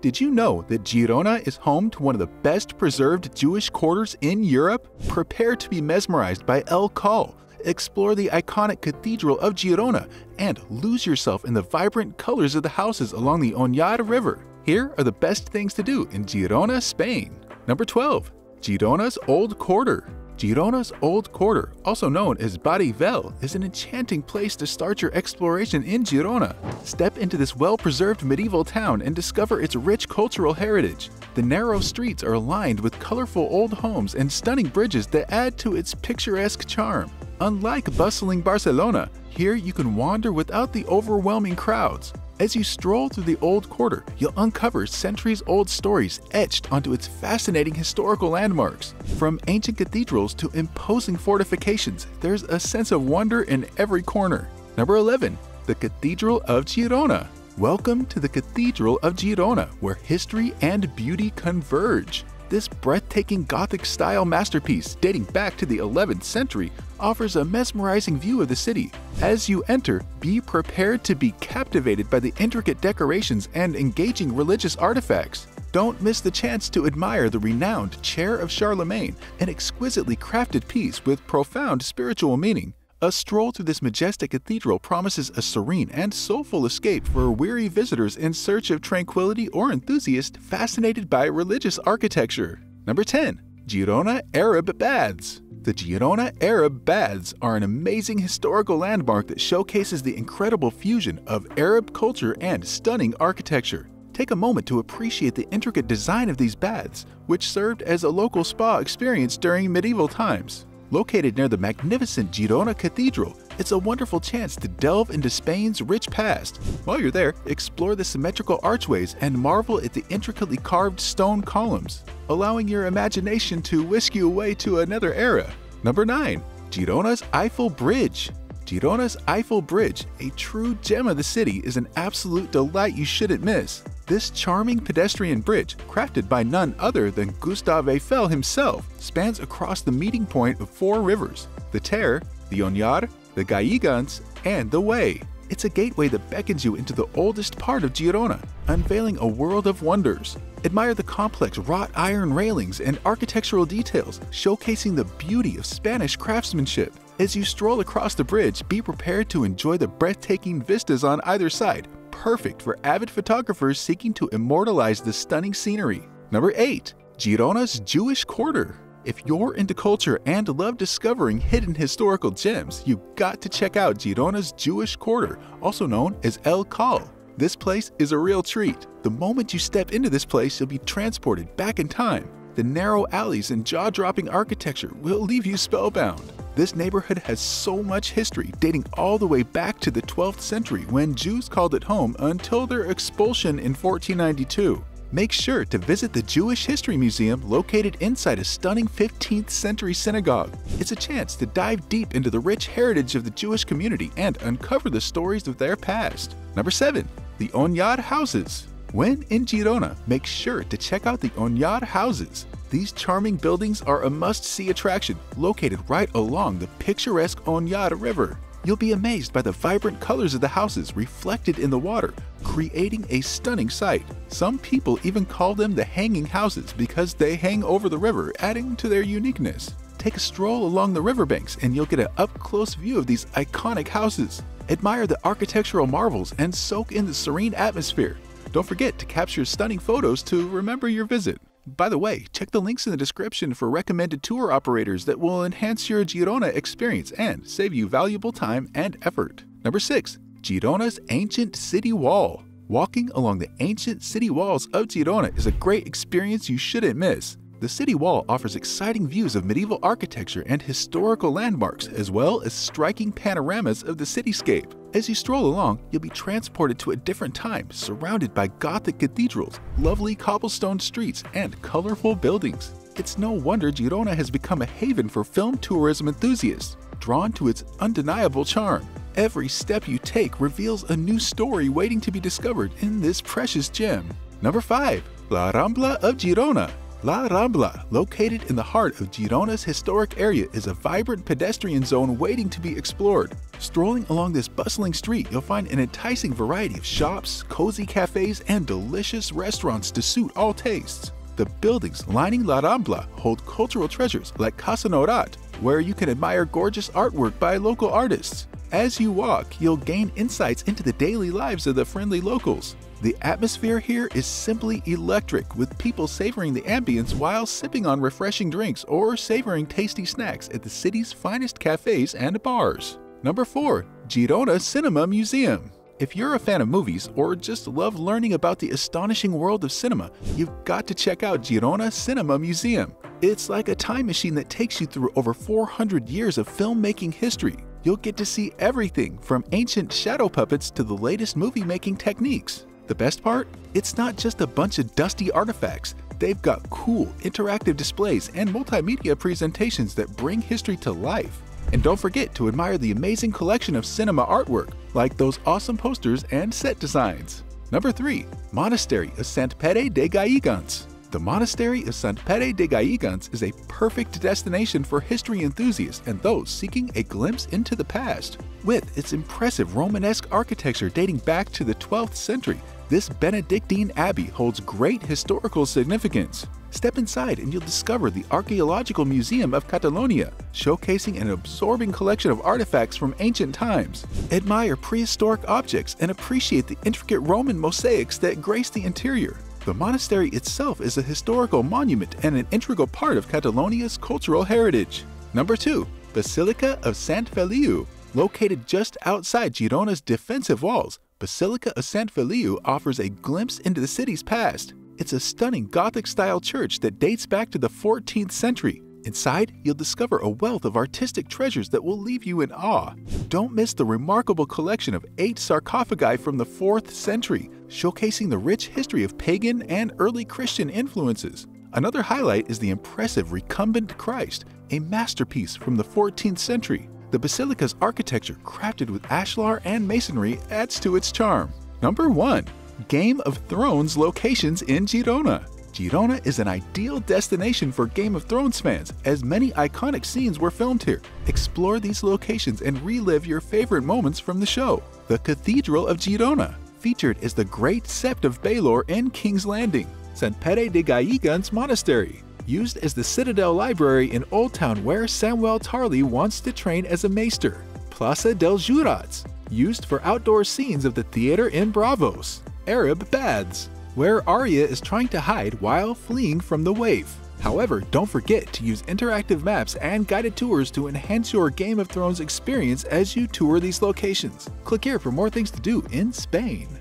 Did you know that Girona is home to one of the best preserved Jewish quarters in Europe? Prepare to be mesmerized by El Call. Explore the iconic Cathedral of Girona and lose yourself in the vibrant colors of the houses along the Oñar River. Here are the best things to do in Girona, Spain. Number 12. Girona's Old Quarter. Girona's Old Quarter, also known as Barri Vell, is an enchanting place to start your exploration in Girona. Step into this well-preserved medieval town and discover its rich cultural heritage. The narrow streets are lined with colorful old homes and stunning bridges that add to its picturesque charm. Unlike bustling Barcelona, here you can wander without the overwhelming crowds. As you stroll through the old quarter, you'll uncover centuries old stories etched onto its fascinating historical landmarks. From ancient cathedrals to imposing fortifications, there's a sense of wonder in every corner. Number 11. The Cathedral of Girona. Welcome to the Cathedral of Girona, where history and beauty converge. This breathtaking Gothic style masterpiece, dating back to the 11th century, offers a mesmerizing view of the city. As you enter, be prepared to be captivated by the intricate decorations and engaging religious artifacts. Don't miss the chance to admire the renowned Chair of Charlemagne, an exquisitely crafted piece with profound spiritual meaning. A stroll through this majestic cathedral promises a serene and soulful escape for weary visitors in search of tranquility or enthusiasts fascinated by religious architecture. Number 10. Girona Arab Baths. The Girona Arab Baths are an amazing historical landmark that showcases the incredible fusion of Arab culture and stunning architecture. Take a moment to appreciate the intricate design of these baths, which served as a local spa experience during medieval times. Located near the magnificent Girona Cathedral, it's a wonderful chance to delve into Spain's rich past. While you're there, explore the symmetrical archways and marvel at the intricately carved stone columns, allowing your imagination to whisk you away to another era. Number 9. Girona's Eiffel Bridge. Girona's Eiffel Bridge, a true gem of the city, is an absolute delight you shouldn't miss. This charming pedestrian bridge, crafted by none other than Gustave Eiffel himself, spans across the meeting point of four rivers the Ter, the Onyar, the Galligants, and the Güell. It's a gateway that beckons you into the oldest part of Girona, unveiling a world of wonders. Admire the complex wrought iron railings and architectural details, showcasing the beauty of Spanish craftsmanship. As you stroll across the bridge, be prepared to enjoy the breathtaking vistas on either side, perfect for avid photographers seeking to immortalize the stunning scenery. Number 8. Girona's Jewish Quarter. If you're into culture and love discovering hidden historical gems, you've got to check out Girona's Jewish Quarter, also known as El Call. This place is a real treat. The moment you step into this place, you'll be transported back in time. The narrow alleys and jaw-dropping architecture will leave you spellbound. This neighborhood has so much history, dating all the way back to the 12th century when Jews called it home until their expulsion in 1492. Make sure to visit the Jewish History Museum located inside a stunning 15th century synagogue. It's a chance to dive deep into the rich heritage of the Jewish community and uncover the stories of their past. Number 7. The Oñar Houses when in Girona, make sure to check out the Oñar houses. These charming buildings are a must-see attraction located right along the picturesque Oñar River. You'll be amazed by the vibrant colors of the houses reflected in the water, creating a stunning sight. Some people even call them the hanging houses because they hang over the river, adding to their uniqueness. Take a stroll along the riverbanks and you'll get an up-close view of these iconic houses. Admire the architectural marvels and soak in the serene atmosphere. Don't forget to capture stunning photos to remember your visit. By the way, check the links in the description for recommended tour operators that will enhance your Girona experience and save you valuable time and effort. Number 6. Girona's Ancient City Wall Walking along the ancient city walls of Girona is a great experience you shouldn't miss. The city wall offers exciting views of medieval architecture and historical landmarks, as well as striking panoramas of the cityscape. As you stroll along, you'll be transported to a different time, surrounded by Gothic cathedrals, lovely cobblestone streets, and colorful buildings. It's no wonder Girona has become a haven for film tourism enthusiasts, drawn to its undeniable charm. Every step you take reveals a new story waiting to be discovered in this precious gem. Number 5. La Rambla of Girona La Rambla, located in the heart of Girona's historic area, is a vibrant pedestrian zone waiting to be explored. Strolling along this bustling street, you'll find an enticing variety of shops, cozy cafes, and delicious restaurants to suit all tastes. The buildings lining La Rambla hold cultural treasures like Casa Norat, where you can admire gorgeous artwork by local artists. As you walk, you'll gain insights into the daily lives of the friendly locals. The atmosphere here is simply electric, with people savoring the ambience while sipping on refreshing drinks or savoring tasty snacks at the city's finest cafes and bars. Number 4. Girona Cinema Museum. If you're a fan of movies or just love learning about the astonishing world of cinema, you've got to check out Girona Cinema Museum. It's like a time machine that takes you through over 400 years of filmmaking history. You'll get to see everything from ancient shadow puppets to the latest movie making techniques. The best part? It's not just a bunch of dusty artifacts. They've got cool, interactive displays and multimedia presentations that bring history to life. And don't forget to admire the amazing collection of cinema artwork, like those awesome posters and set designs. Number 3. Monastery of Sant Pere de Galligants The Monastery of Sant Pere de Galligants is a perfect destination for history enthusiasts and those seeking a glimpse into the past. With its impressive Romanesque architecture dating back to the 12th century, this Benedictine abbey holds great historical significance. Step inside and you'll discover the Archaeological Museum of Catalonia, showcasing an absorbing collection of artifacts from ancient times. Admire prehistoric objects and appreciate the intricate Roman mosaics that grace the interior. The monastery itself is a historical monument and an integral part of Catalonia's cultural heritage. Number 2. Basilica of Sant Feliu Located just outside Girona's defensive walls, Basilica of Sant Feliu offers a glimpse into the city's past. It's a stunning Gothic-style church that dates back to the 14th century. Inside, you'll discover a wealth of artistic treasures that will leave you in awe. Don't miss the remarkable collection of eight sarcophagi from the 4th century, showcasing the rich history of pagan and early Christian influences. Another highlight is the impressive recumbent Christ, a masterpiece from the 14th century. The basilica's architecture, crafted with ashlar and masonry, adds to its charm. Number 1. Game of Thrones locations in Girona. Girona is an ideal destination for Game of Thrones fans, as many iconic scenes were filmed here. Explore these locations and relive your favorite moments from the show. The Cathedral of Girona, featured is the Great Sept of Baelor in King's Landing. Sant Pere de Galligants Monastery, used as the Citadel Library in Old Town where Samwell Tarly wants to train as a maester. Plaza del Jurats, used for outdoor scenes of the theater in Braavos. Arab Baths, where Arya is trying to hide while fleeing from the Waif. However, don't forget to use interactive maps and guided tours to enhance your Game of Thrones experience as you tour these locations. Click here for more things to do in Spain.